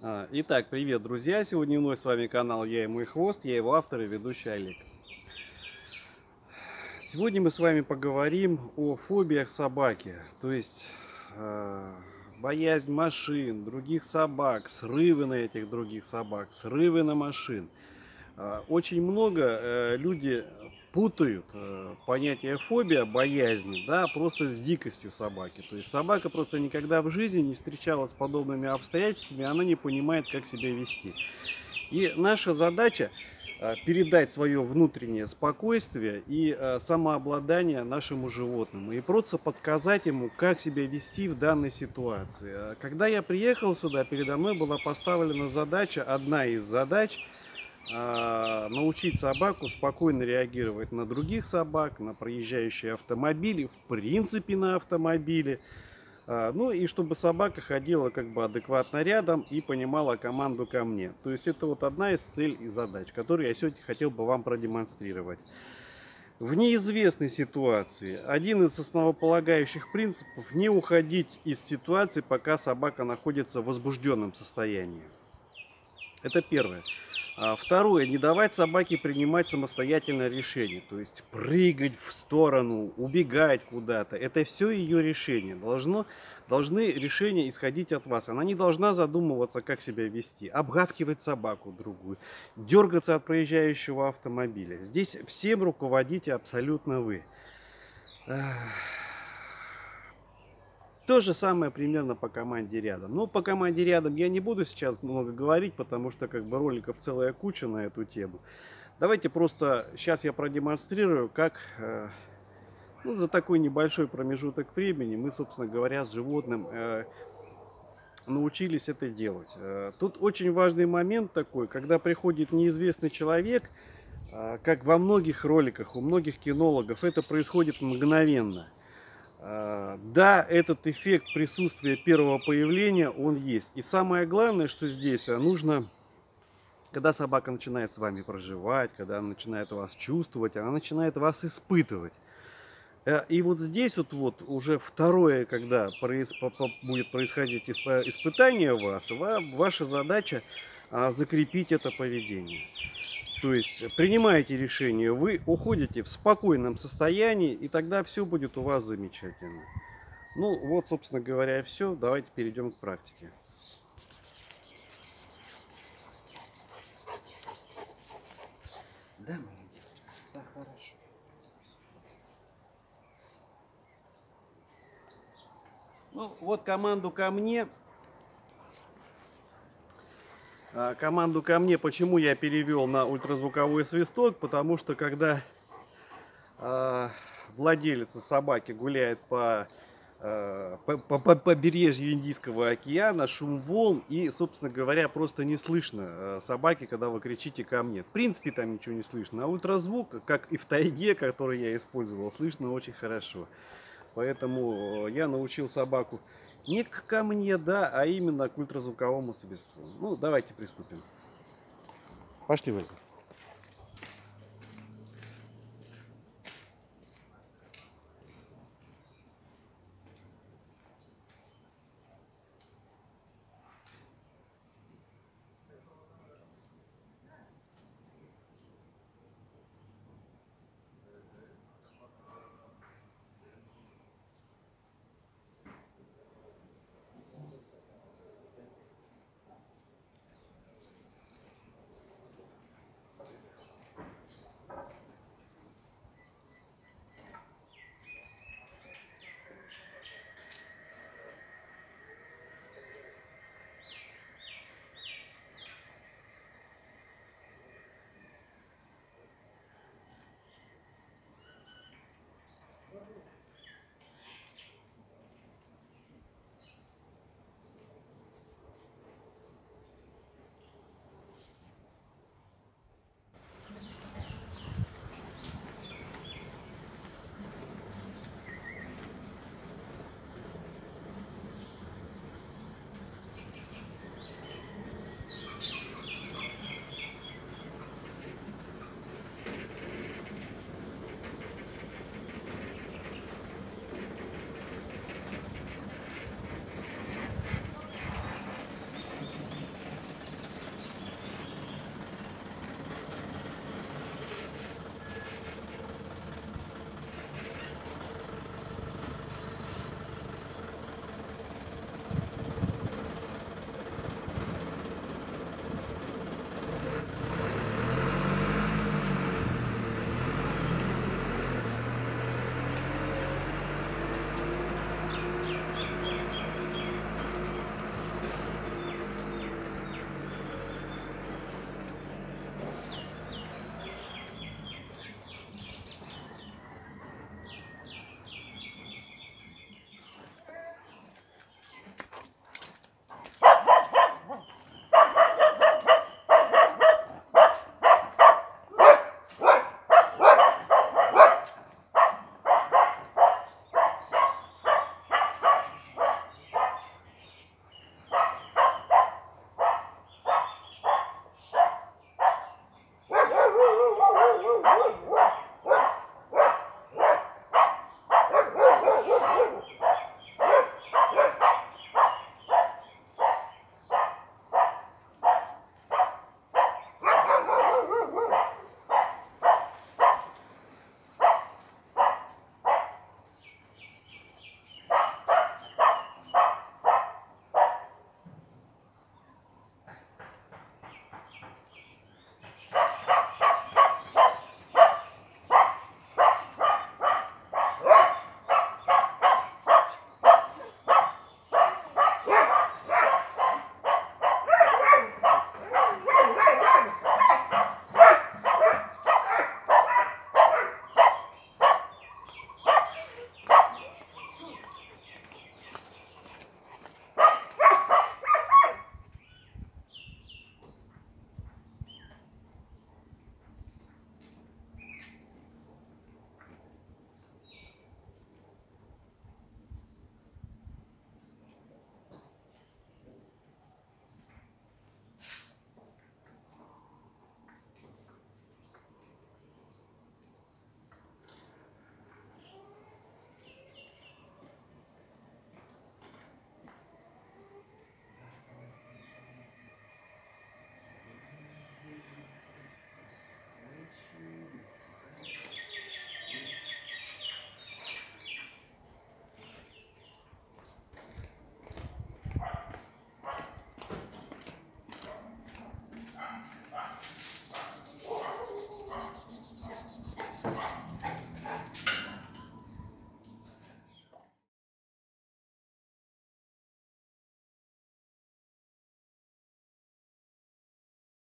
А, Итак, привет, друзья! Сегодня вновь с вами канал Я и мой хвост, я его автор и ведущий Олег. Сегодня мы с вами поговорим о фобиях собаки, то есть э, боязнь машин, других собак, срывы на этих других собак, срывы на машин. Э, очень много э, люди путают э, понятие фобия, боязнь, да, просто с дикостью собаки. То есть собака просто никогда в жизни не встречалась с подобными обстоятельствами, она не понимает, как себя вести. И наша задача э, передать свое внутреннее спокойствие и э, самообладание нашему животному и просто подсказать ему, как себя вести в данной ситуации. Когда я приехал сюда, передо мной была поставлена задача, одна из задач – научить собаку спокойно реагировать на других собак, на проезжающие автомобили, в принципе на автомобили. А, ну и чтобы собака ходила как бы адекватно рядом и понимала команду ко мне. То есть это вот одна из целей и задач, которые я сегодня хотел бы вам продемонстрировать. В неизвестной ситуации один из основополагающих принципов не уходить из ситуации, пока собака находится в возбужденном состоянии. Это первое. А второе, не давать собаке принимать самостоятельное решение. То есть прыгать в сторону, убегать куда-то. Это все ее решение. Должно, должны решения исходить от вас. Она не должна задумываться, как себя вести. Обгавкивать собаку другую. Дергаться от проезжающего автомобиля. Здесь всем руководите абсолютно вы. То же самое примерно по команде рядом. Ну, по команде рядом я не буду сейчас много говорить, потому что как бы роликов целая куча на эту тему. Давайте просто сейчас я продемонстрирую, как э, ну, за такой небольшой промежуток времени мы, собственно говоря, с животным э, научились это делать. Э, тут очень важный момент такой, когда приходит неизвестный человек, э, как во многих роликах, у многих кинологов, это происходит мгновенно. Да, этот эффект присутствия первого появления, он есть. И самое главное, что здесь а, нужно, когда собака начинает с вами проживать, когда она начинает вас чувствовать, она начинает вас испытывать. Э, и вот здесь вот, вот уже второе, когда будет происходить испытание вас, ваша задача а, закрепить это поведение. То есть принимаете решение, вы уходите в спокойном состоянии, и тогда все будет у вас замечательно. Ну вот, собственно говоря, все. Давайте перейдем к практике. Да, молодец. Да, хорошо. Ну, вот команду ко мне а, команду ко мне, почему я перевел на ультразвуковой свисток, потому что когда э, владелец собаки гуляет по, э, по, по, по побережью Индийского океана, шум волн и, собственно говоря, просто не слышно собаки, когда вы кричите ко мне. В принципе, там ничего не слышно, а ультразвук, как и в тайге, который я использовал, слышно очень хорошо. Поэтому я научил собаку не к камне, да, а именно к ультразвуковому свистку. Ну, давайте приступим. Пошли возьмем. Oh,